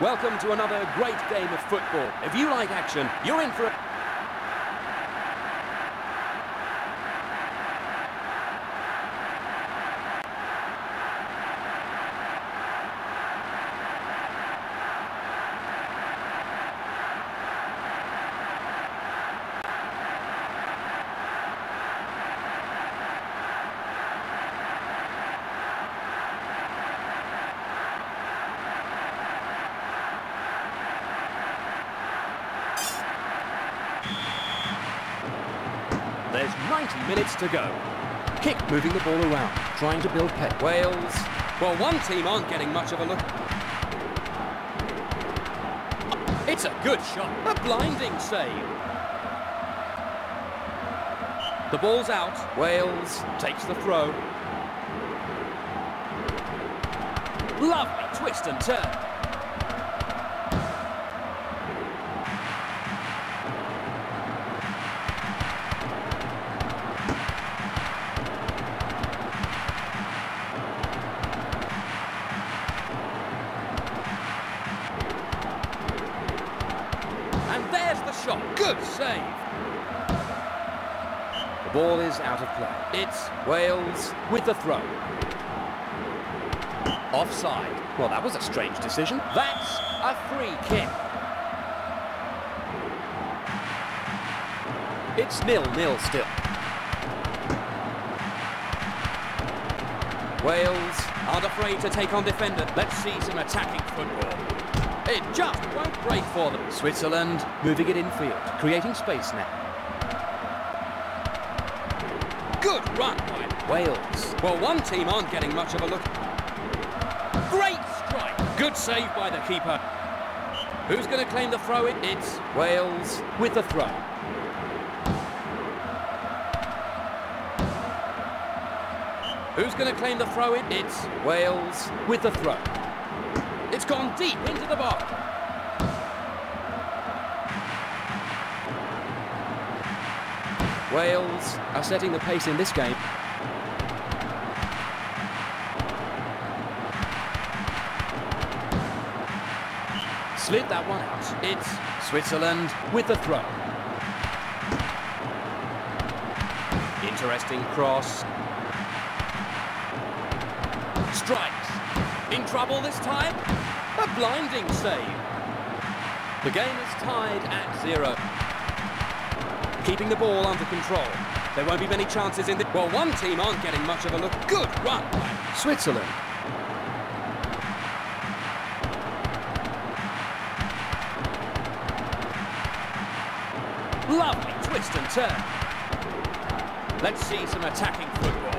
Welcome to another great game of football. If you like action, you're in for a... 90 minutes to go. Kick moving the ball around, trying to build pace. Wales. Well, one team aren't getting much of a look. It's a good shot. A blinding save. The ball's out. Wales takes the throw. Lovely twist and turn. Shot. Good save. The ball is out of play. It's Wales with the throw. Offside. Well, that was a strange decision. That's a free kick. It's nil-nil still. Wales aren't afraid to take on defender. Let's see some attacking football. It just won't break for them. Switzerland moving it infield, creating space now. Good run by Wales. Well, one team aren't getting much of a look. Great strike. Good save by the keeper. Who's going to claim the throw? in? It's Wales with the throw. Who's going to claim the throw in? It's Wales with the throw. It's gone deep into the box. Wales are setting the pace in this game. Slid that one out. It's Switzerland with the throw. Interesting cross. Strikes. In trouble this time? A blinding save. The game is tied at zero. Keeping the ball under control. There won't be many chances in the... Well, one team aren't getting much of a look. Good run Switzerland. Lovely twist and turn. Let's see some attacking football.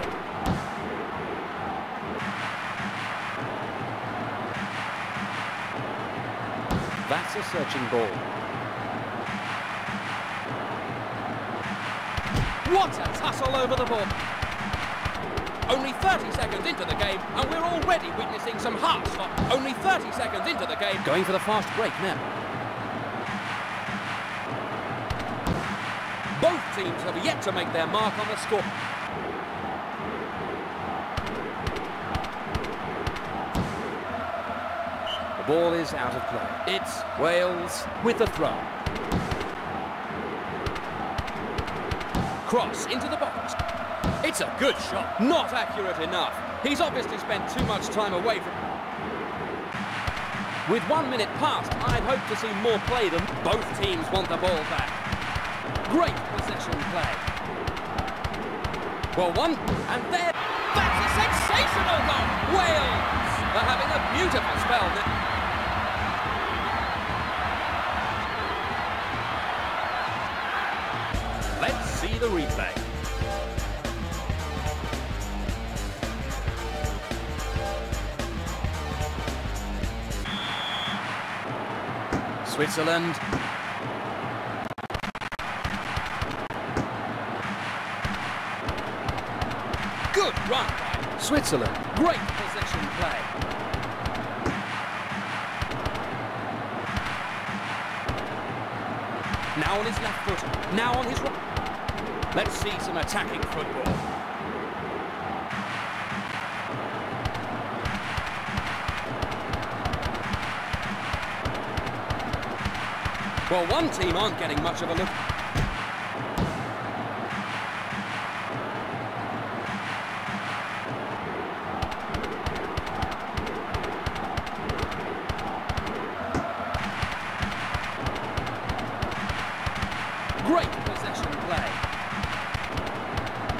That's a searching ball. What a tussle over the ball. Only 30 seconds into the game, and we're already witnessing some harsh stop. Only 30 seconds into the game. Going for the fast break now. Both teams have yet to make their mark on the score. Ball is out of play. It's Wales with the throw. Cross into the box. It's a good shot. Not accurate enough. He's obviously spent too much time away from... With one minute past, I'd hope to see more play than both teams want the ball back. Great possession play. Well, one, and there... That's a sensational goal! Wales are having a beautiful spell now. See the replay. Switzerland. Good run by Switzerland. Great possession play. Now on his left foot. Now on his right. Let's see some attacking football. Well, one team aren't getting much of a look.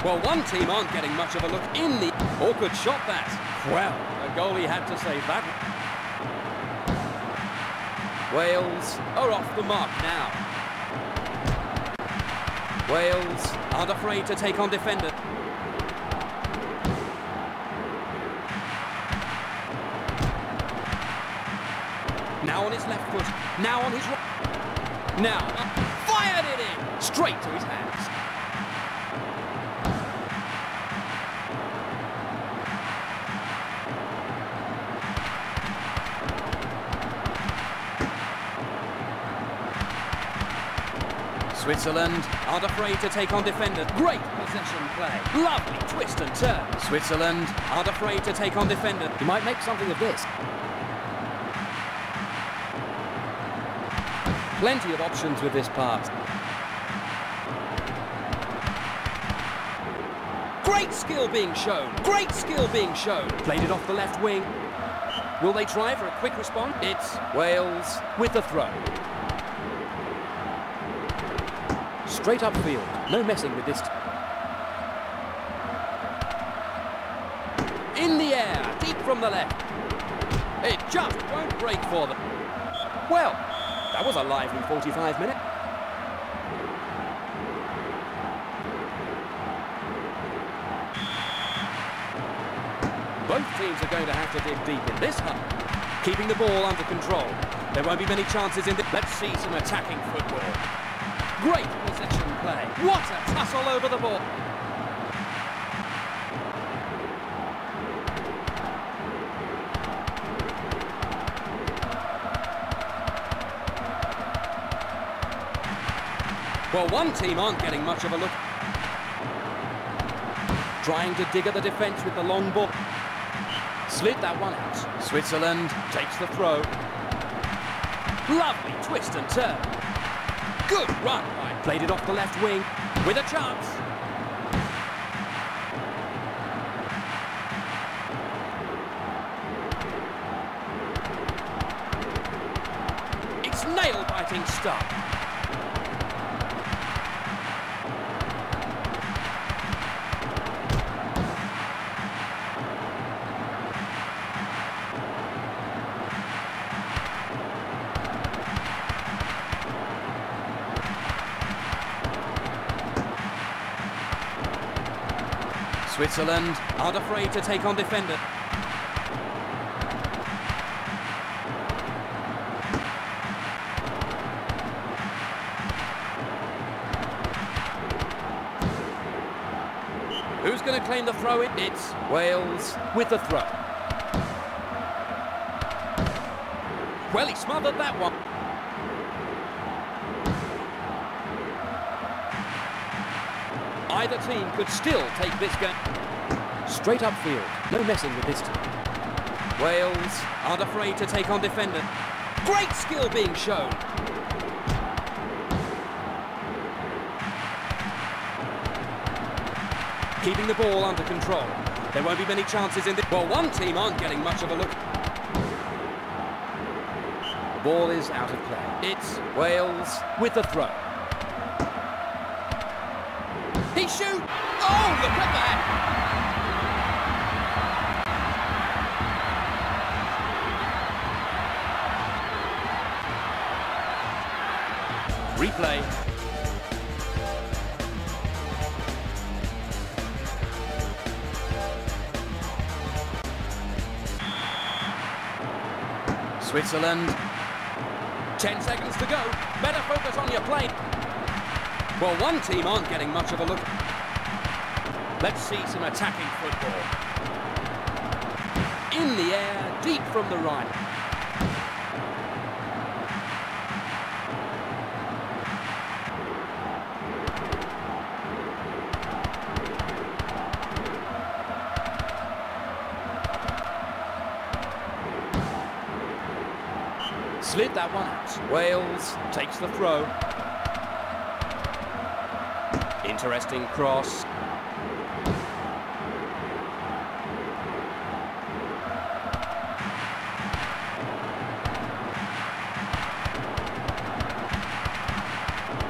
Well, one team aren't getting much of a look in the... Awkward shot that. Well, the goalie had to save that. Wales are off the mark now. Wales aren't afraid to take on defender. Now on his left foot, now on his right. Now, fired it in, straight to his hands. Switzerland aren't afraid to take on defender. Great possession play. Lovely twist and turn. Switzerland aren't afraid to take on defender. You might make something of this. Plenty of options with this pass. Great skill being shown. Great skill being shown. Played it off the left wing. Will they try for a quick response? It's Wales with the throw. Straight upfield. No messing with this. In the air. Deep from the left. It just won't break for them. Well, that was a lively 45 minutes. Both teams are going to have to dig deep in this hunt. Keeping the ball under control. There won't be many chances in this. Let's see some attacking football. Great position play. What a tussle over the ball. Well, one team aren't getting much of a look. Trying to dig at the defence with the long ball. Slid that one out. Switzerland takes the throw. Lovely twist and turn. Good run. Played it off the left wing with a chance. It's nail-biting stuff. Switzerland aren't afraid to take on defender. Who's going to claim the throw in? It's Wales with the throw. Well, he smothered that one. Either team could still take this game. Straight upfield, no messing with this team. Wales aren't afraid to take on defender. Great skill being shown. Keeping the ball under control. There won't be many chances in this. Well, one team aren't getting much of a look. The ball is out of play. It's Wales with the throw. He shoots. Oh, look at that. Replay. Switzerland. Ten seconds to go. Better focus on your play. Well, one team aren't getting much of a look. Let's see some attacking football. In the air, deep from the right. Slid that one out. Wales takes the throw. Interesting cross.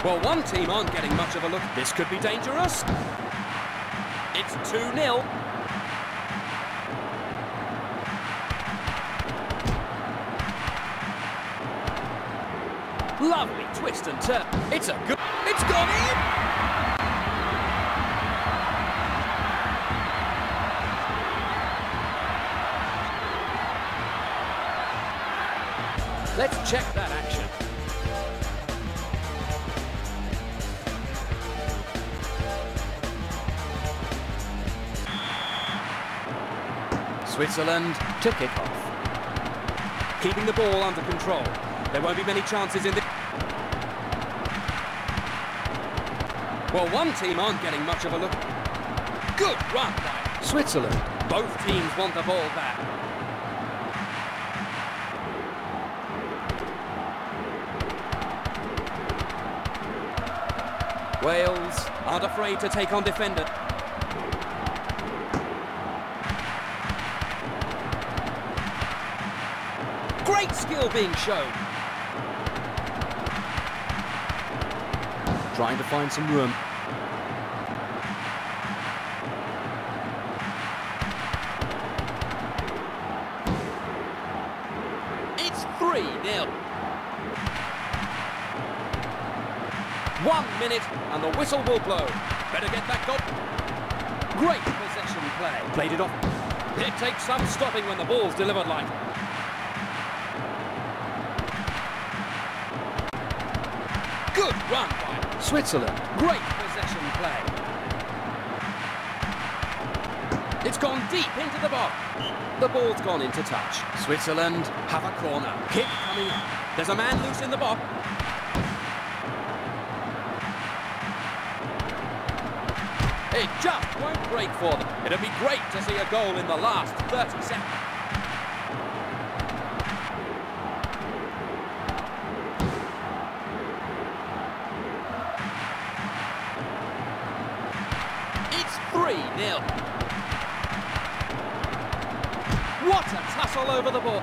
Well, one team aren't getting much of a look. This could be dangerous. It's 2-0. Lovely twist and turn. It's a good... It's gone in! Let's check that action. Switzerland to kick off. Keeping the ball under control. There won't be many chances in the... Well, one team aren't getting much of a look. Good run Switzerland. Both teams want the ball back. Wales aren't afraid to take on defender. Great skill being shown. Trying to find some room. It's 3-0. One minute and the whistle will blow. Better get that goal. Great possession play. Played it off. It takes some stopping when the ball's delivered like Good run by Switzerland. Great possession play. It's gone deep into the box. The ball's gone into touch. Switzerland have a corner. Kick coming up. There's a man loose in the box. It just won't break for them. It'd be great to see a goal in the last 30 seconds. It's 3-0. What a tussle over the ball.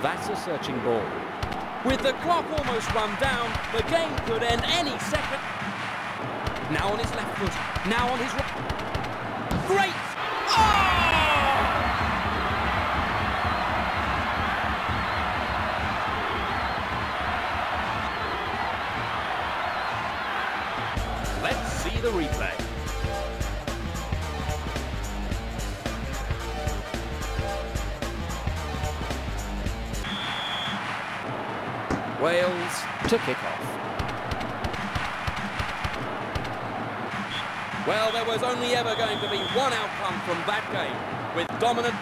That's a searching ball. With the clock almost run down, the game could end any second. Now on his left foot, now on his right. Great! Oh! Let's see the replay. To kick off. Well, there was only ever going to be one outcome from that game, with dominant